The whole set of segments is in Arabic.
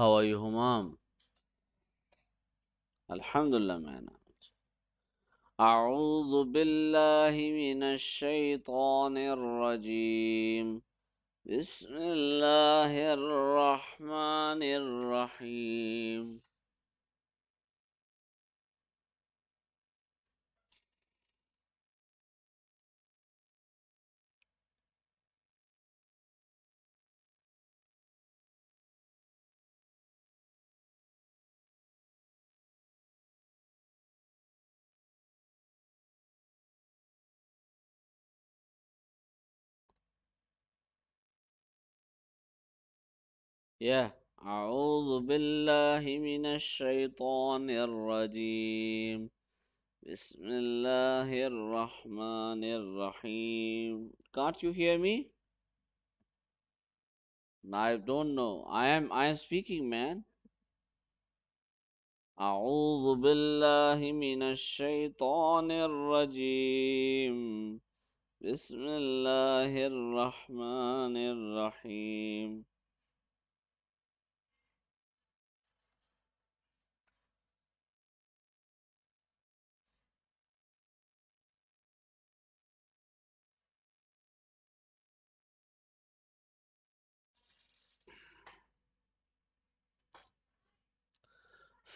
How are you, Humam? Alhamdulillah, man. أعوذ بالله من الشيطان الرجيم بسم الله الرحمن الرحيم يا أعوذ بالله من الشيطان الرجيم بسم الله الرحمن الرحيم Can't you hear me? I don't know. I am I am speaking, man. أعوذ بالله من الشيطان الرجيم بسم الله الرحمن الرحيم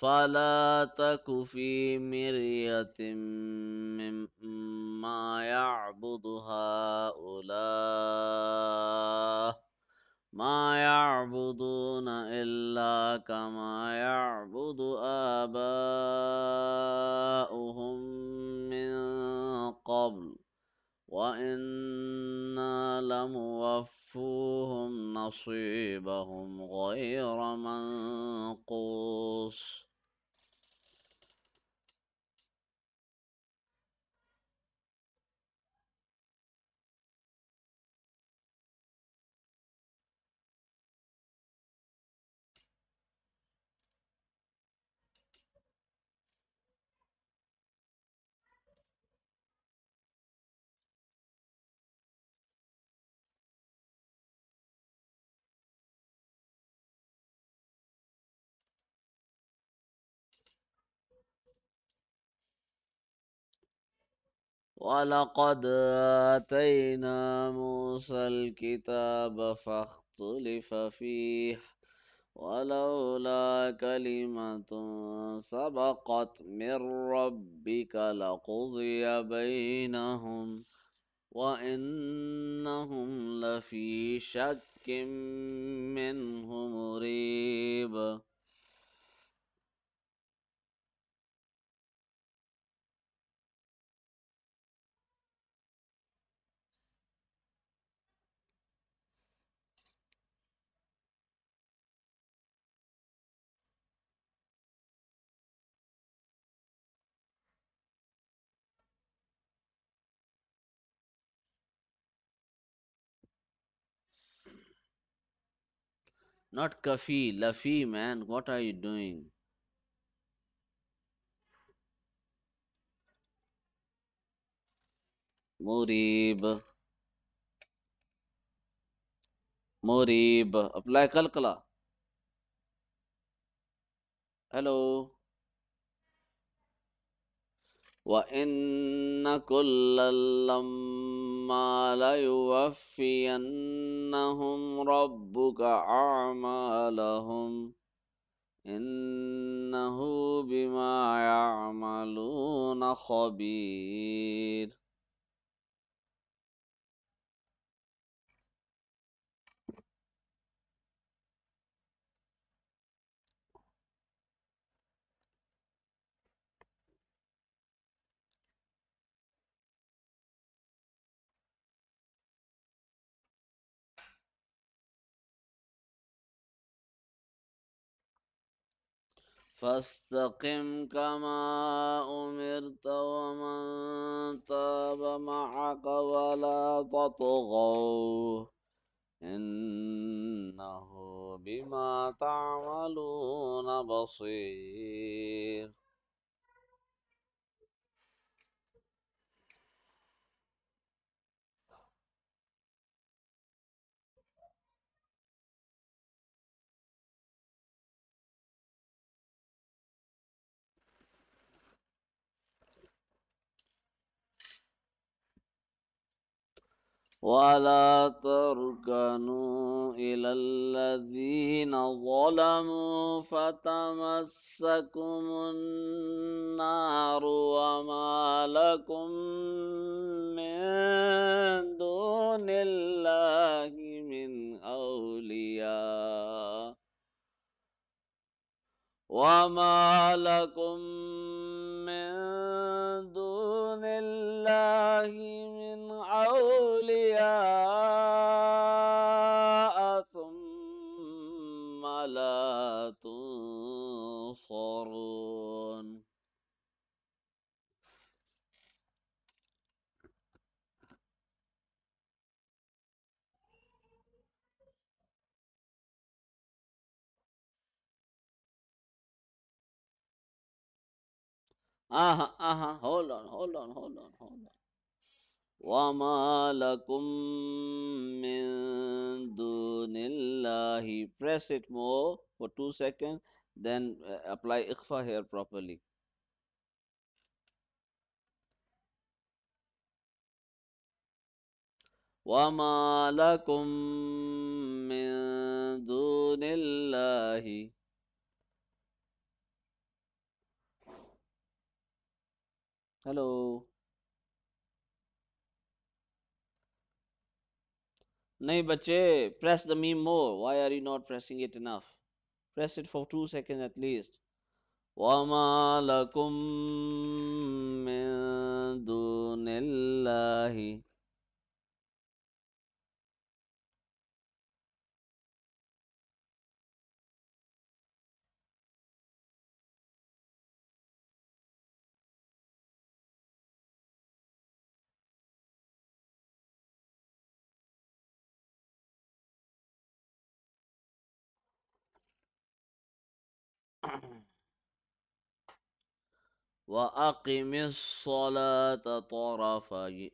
فلا تك في مرية مما يعبد هؤلاء. ما يعبدون إلا كما يعبد آباؤهم من قبل. وإنا لموفوهم نصيبهم غير منقوص. ولقد آتينا موسى الكتاب فاختلف فيه ولولا كلمة سبقت من ربك لقضي بينهم وإنهم لفي شك منه مريب. Not Kafi, Lafi, man. What are you doing? Murib. Murib. Apply Kalkala. Hello. وإن كلا لما ليوفينهم ربك أعمالهم إنه بما يعملون خبير فاستقم كما أمرت ومن تاب معك ولا تطغوا إنه بما تعملون بصير. ولا تركنوا إلى الذين ظلموا فتمسكم النار وما لكم من دون الله من أولياء وما لكم Uh-huh, uh-huh. Hold on, hold on, hold on. وما لكم من دون الله press it more for two seconds then uh, apply ikhfa here properly وما لكم من دون الله hello नहीं बच्चे press the meme more why are you not pressing it enough press it for two seconds at least وما لكم من دون الله وأقم الصلاة طرفي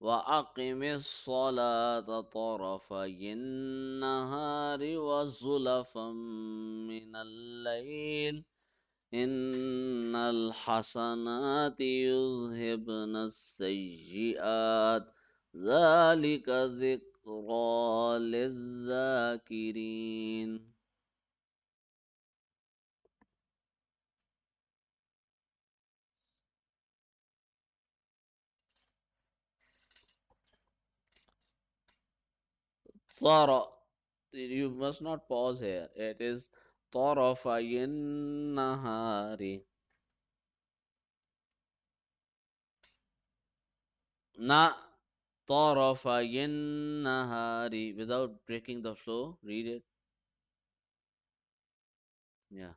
وأقم الصلاة طرفي النهار وزلفا من الليل. إن الحسنات يذهبن السيئات. ذلك ذكرى للذاكرين. Tara. You must not pause here. It is Tarafayin Nahari. Na Tarafayin Nahari. Without breaking the flow, read it. Yeah.